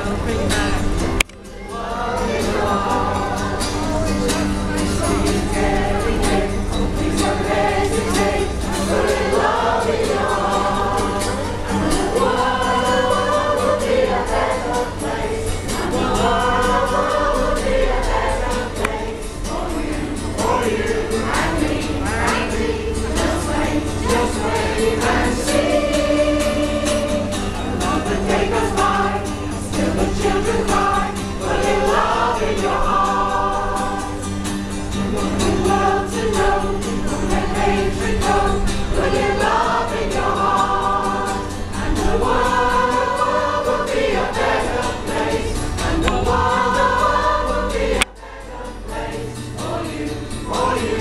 pretty back. for you.